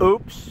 Oops.